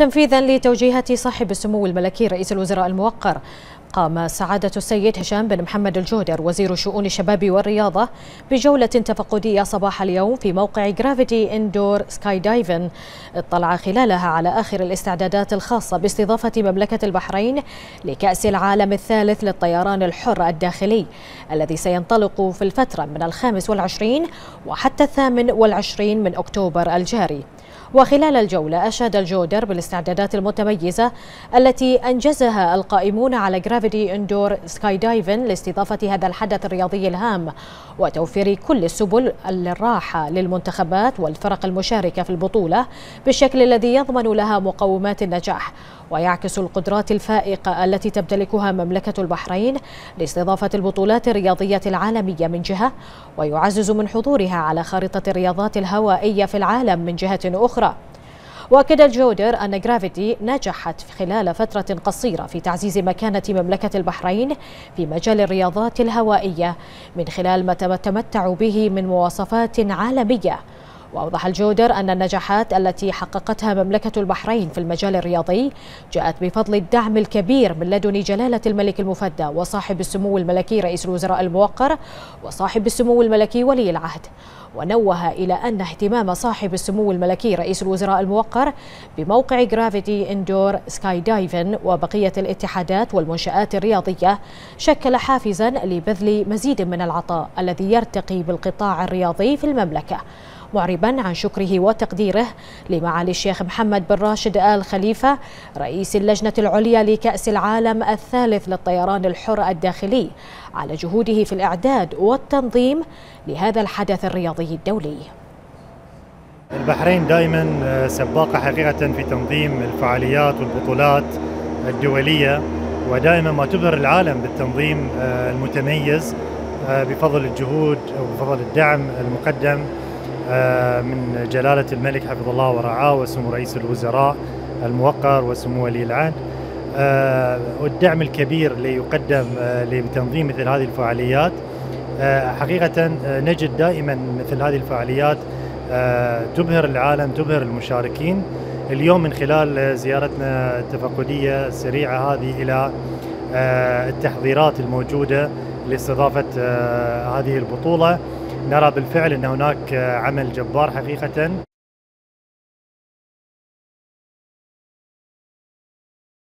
تنفيذا لتوجيهات صاحب السمو الملكي رئيس الوزراء الموقر. قام سعادة السيد هشام بن محمد الجودر وزير شؤون الشباب والرياضة بجولة تفقدية صباح اليوم في موقع جرافيتي indoor skydiving اطلع خلالها على آخر الاستعدادات الخاصة باستضافة مملكة البحرين لكأس العالم الثالث للطيران الحر الداخلي الذي سينطلق في الفترة من الخامس والعشرين وحتى الثامن والعشرين من أكتوبر الجاري. وخلال الجولة أشاد الجودر بالاستعدادات المتميزة التي أنجزها القائمون على جرافيتي indoor skydiving لاستضافة هذا الحدث الرياضي الهام وتوفير كل السبل الراحة للمنتخبات والفرق المشاركة في البطولة بالشكل الذي يضمن لها مقومات النجاح. ويعكس القدرات الفائقة التي تمتلكها مملكة البحرين لاستضافة البطولات الرياضية العالمية من جهة ويعزز من حضورها على خارطة الرياضات الهوائية في العالم من جهة أخرى. وأكد الجودر أن Gravity نجحت خلال فترة قصيرة في تعزيز مكانة مملكة البحرين في مجال الرياضات الهوائية من خلال ما تتمتع به من مواصفات عالمية. وأوضح الجودر أن النجاحات التي حققتها مملكة البحرين في المجال الرياضي جاءت بفضل الدعم الكبير من لدن جلالة الملك المفدى وصاحب السمو الملكي رئيس الوزراء الموقر وصاحب السمو الملكي ولي العهد. ونوه إلى أن اهتمام صاحب السمو الملكي رئيس الوزراء الموقر بموقع Gravity Indoor Skydiving وبقية الاتحادات والمنشآت الرياضية شكل حافزا لبذل مزيد من العطاء الذي يرتقي بالقطاع الرياضي في المملكة. معربا عن شكره وتقديره لمعالي الشيخ محمد بن راشد آل خليفة رئيس اللجنة العليا لكأس العالم الثالث للطيران الحر الداخلي على جهوده في الإعداد والتنظيم لهذا الحدث الرياضي الدولي. البحرين دائما سباقة حقيقة في تنظيم الفعاليات والبطولات الدولية ودائما ما تبهر العالم بالتنظيم المتميز بفضل الجهود وبفضل الدعم المقدم. من جلالة الملك حفظ الله ورعاه وسمو رئيس الوزراء الموقر وسمو ولي العهد. والدعم الكبير اللي يقدم لتنظيم مثل هذه الفعاليات. حقيقة نجد دائما مثل هذه الفعاليات تبهر العالم تبهر المشاركين. اليوم من خلال زيارتنا التفقدية السريعة هذه إلى التحضيرات الموجودة لاستضافة هذه البطولة. نرى بالفعل أن هناك عمل جبار حقيقة.